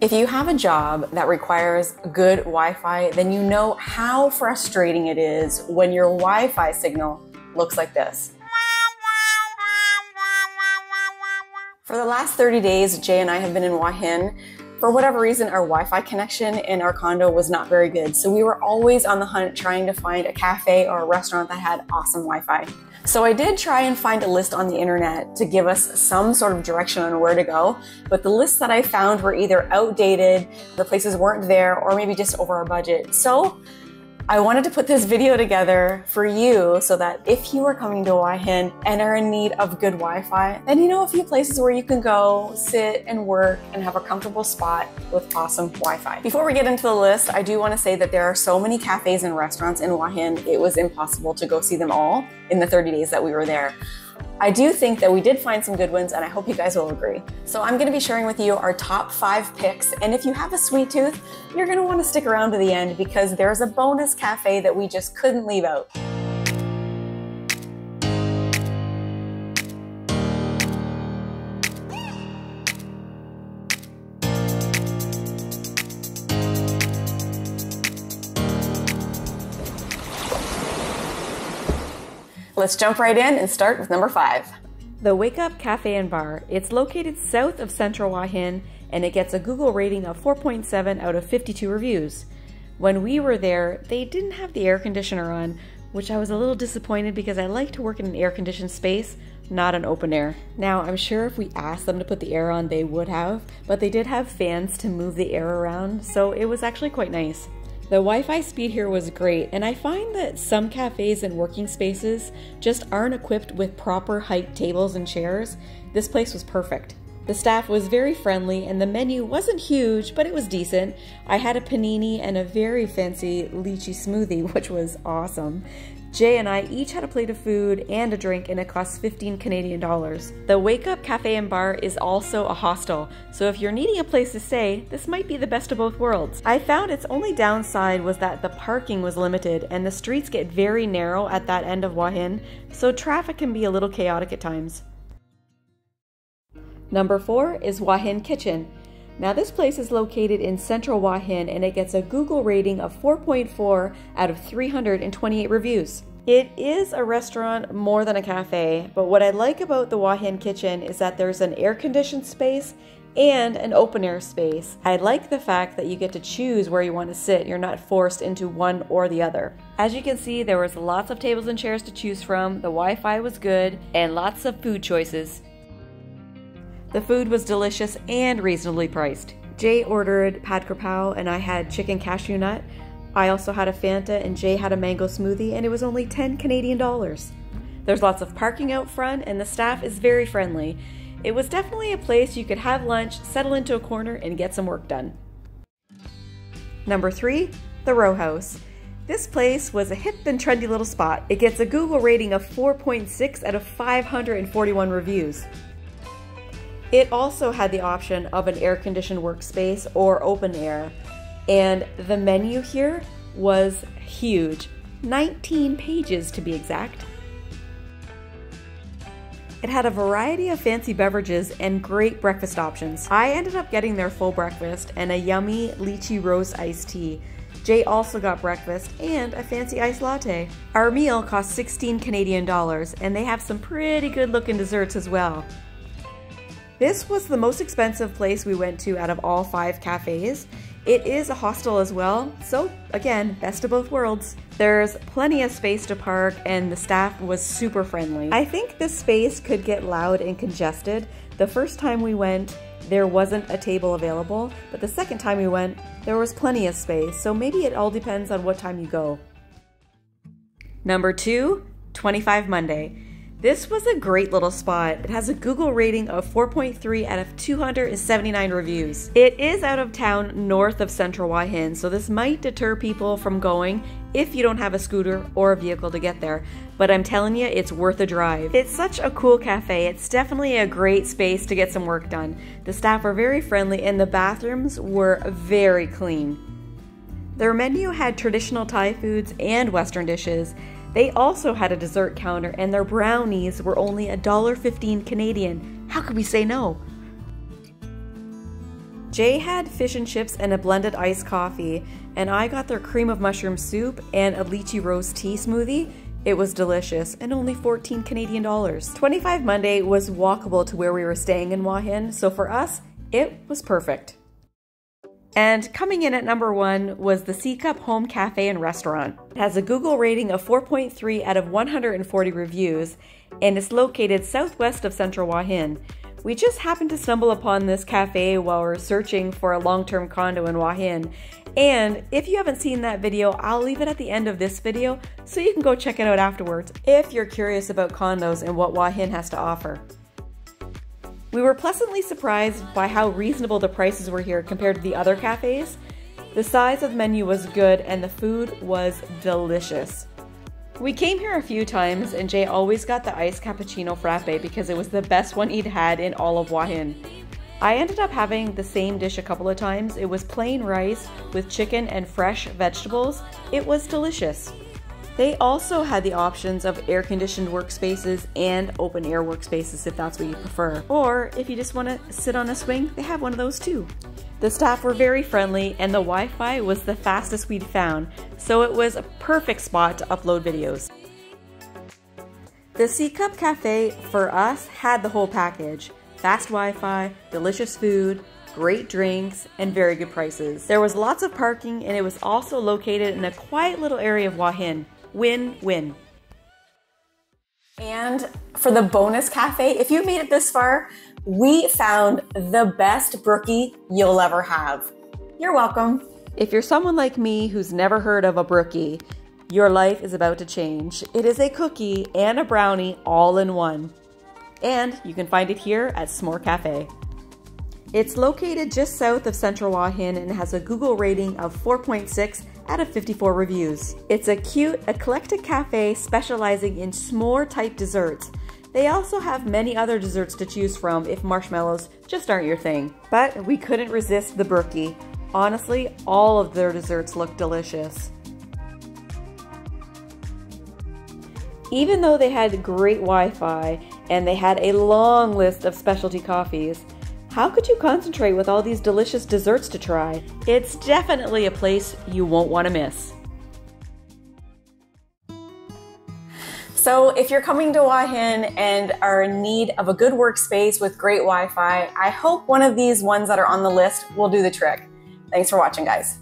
If you have a job that requires good Wi Fi, then you know how frustrating it is when your Wi Fi signal looks like this. For the last 30 days, Jay and I have been in Hua Hin. For whatever reason, our Wi Fi connection in our condo was not very good, so we were always on the hunt trying to find a cafe or a restaurant that had awesome Wi Fi. So I did try and find a list on the internet to give us some sort of direction on where to go, but the lists that I found were either outdated, the places weren't there, or maybe just over our budget. So I wanted to put this video together for you so that if you are coming to Hua Hin and are in need of good Wi-Fi, then you know a few places where you can go, sit and work and have a comfortable spot with awesome Wi-Fi. Before we get into the list, I do want to say that there are so many cafes and restaurants in Hua Hin, it was impossible to go see them all in the 30 days that we were there. I do think that we did find some good ones and I hope you guys will agree. So I'm gonna be sharing with you our top five picks and if you have a sweet tooth, you're gonna wanna stick around to the end because there's a bonus cafe that we just couldn't leave out. Let's jump right in and start with number five. The Wake Up Cafe and Bar. It's located south of Central Hua Hin and it gets a Google rating of 4.7 out of 52 reviews. When we were there, they didn't have the air conditioner on, which I was a little disappointed because I like to work in an air conditioned space, not an open air. Now, I'm sure if we asked them to put the air on, they would have, but they did have fans to move the air around, so it was actually quite nice. The Wi-Fi speed here was great, and I find that some cafes and working spaces just aren't equipped with proper height tables and chairs. This place was perfect. The staff was very friendly and the menu wasn't huge, but it was decent. I had a panini and a very fancy lychee smoothie, which was awesome. Jay and I each had a plate of food and a drink and it cost 15 Canadian dollars. The Wake Up Cafe and Bar is also a hostel, so if you're needing a place to stay, this might be the best of both worlds. I found its only downside was that the parking was limited and the streets get very narrow at that end of Hua Hin, so traffic can be a little chaotic at times. Number 4 is Hua Hin Kitchen. Now this place is located in central Hua Hin and it gets a Google rating of 4.4 out of 328 reviews. It is a restaurant more than a cafe, but what I like about the Hua Hin kitchen is that there's an air conditioned space and an open air space. I like the fact that you get to choose where you want to sit. You're not forced into one or the other. As you can see, there was lots of tables and chairs to choose from, the Wi-Fi was good, and lots of food choices. The food was delicious and reasonably priced. Jay ordered pad krapao and I had chicken cashew nut. I also had a Fanta and Jay had a mango smoothie and it was only 10 Canadian dollars. There's lots of parking out front and the staff is very friendly. It was definitely a place you could have lunch, settle into a corner, and get some work done. Number three, the Row House. This place was a hip and trendy little spot. It gets a Google rating of 4.6 out of 541 reviews. It also had the option of an air conditioned workspace or open air. And the menu here was huge 19 pages to be exact. It had a variety of fancy beverages and great breakfast options. I ended up getting their full breakfast and a yummy lychee rose iced tea. Jay also got breakfast and a fancy iced latte. Our meal cost 16 Canadian dollars and they have some pretty good looking desserts as well. This was the most expensive place we went to out of all five cafes. It is a hostel as well, so again, best of both worlds. There's plenty of space to park and the staff was super friendly. I think this space could get loud and congested. The first time we went, there wasn't a table available, but the second time we went, there was plenty of space, so maybe it all depends on what time you go. Number two, 25 Monday. This was a great little spot. It has a Google rating of 4.3 out of 279 reviews. It is out of town north of Central Hua Hin, so this might deter people from going if you don't have a scooter or a vehicle to get there. But I'm telling you, it's worth a drive. It's such a cool cafe. It's definitely a great space to get some work done. The staff are very friendly and the bathrooms were very clean. Their menu had traditional Thai foods and Western dishes. They also had a dessert counter and their brownies were only $1.15 Canadian. How could we say no? Jay had fish and chips and a blended iced coffee, and I got their cream of mushroom soup and a lychee rose tea smoothie. It was delicious and only 14 Canadian dollars. 25 Monday was walkable to where we were staying in Hua Hin, so for us, it was perfect. And coming in at number one was the C Cup Home Cafe and Restaurant. It has a Google rating of 4.3 out of 140 reviews and is located southwest of central Hua Hin. We just happened to stumble upon this cafe while we are searching for a long term condo in Hua Hin. And if you haven't seen that video, I'll leave it at the end of this video so you can go check it out afterwards if you're curious about condos and what Hua Hin has to offer. We were pleasantly surprised by how reasonable the prices were here compared to the other cafes. The size of the menu was good and the food was delicious. We came here a few times and Jay always got the iced cappuccino frappe because it was the best one he'd had in all of Hua Hin. I ended up having the same dish a couple of times. It was plain rice with chicken and fresh vegetables. It was delicious. They also had the options of air conditioned workspaces and open air workspaces if that's what you prefer. Or if you just want to sit on a swing, they have one of those too. The staff were very friendly and the Wi Fi was the fastest we'd found, so it was a perfect spot to upload videos. The C Cup Cafe for us had the whole package fast Wi Fi, delicious food, great drinks, and very good prices. There was lots of parking and it was also located in a quiet little area of Hua Hin. Win win. And for the bonus cafe, if you made it this far, we found the best brookie you'll ever have. You're welcome. If you're someone like me who's never heard of a brookie, your life is about to change. It is a cookie and a brownie all in one. And you can find it here at S'more Cafe. It's located just south of Central Hua Hin and has a Google rating of 4.6 out of 54 reviews. It's a cute, eclectic cafe specializing in s'more type desserts they also have many other desserts to choose from if marshmallows just aren't your thing. But we couldn't resist the brookie. Honestly, all of their desserts look delicious. Even though they had great Wi-Fi and they had a long list of specialty coffees, how could you concentrate with all these delicious desserts to try? It's definitely a place you won't want to miss. So if you're coming to Hua Hin and are in need of a good workspace with great Wi-Fi, I hope one of these ones that are on the list will do the trick. Thanks for watching, guys.